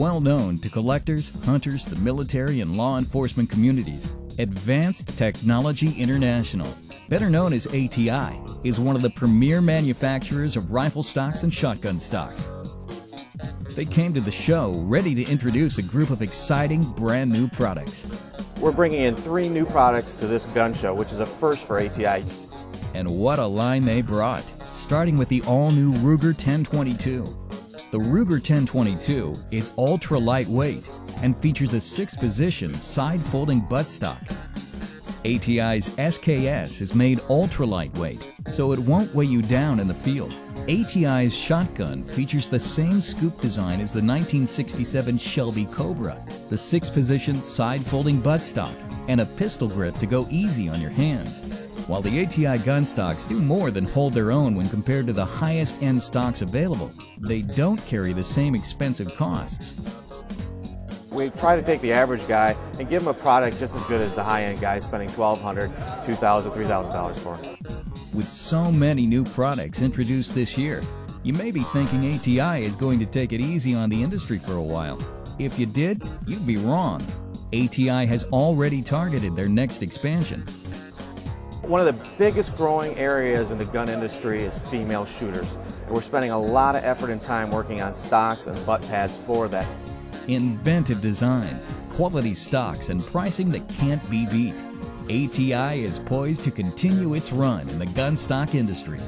well known to collectors, hunters, the military, and law enforcement communities. Advanced Technology International, better known as ATI, is one of the premier manufacturers of rifle stocks and shotgun stocks. They came to the show ready to introduce a group of exciting brand new products. We're bringing in three new products to this gun show, which is a first for ATI. And what a line they brought, starting with the all-new Ruger 1022. The Ruger 1022 is ultra lightweight and features a six-position side-folding buttstock. ATI's SKS is made ultra lightweight, so it won't weigh you down in the field. ATI's shotgun features the same scoop design as the 1967 Shelby Cobra, the six-position side-folding buttstock, and a pistol grip to go easy on your hands. While the ATI gun stocks do more than hold their own when compared to the highest end stocks available, they don't carry the same expensive costs. We try to take the average guy and give him a product just as good as the high-end guy spending $1,200, $2,000, $3,000 for. With so many new products introduced this year, you may be thinking ATI is going to take it easy on the industry for a while. If you did, you'd be wrong. ATI has already targeted their next expansion. One of the biggest growing areas in the gun industry is female shooters. And we're spending a lot of effort and time working on stocks and butt pads for that. Inventive design, quality stocks, and pricing that can't be beat. ATI is poised to continue its run in the gun stock industry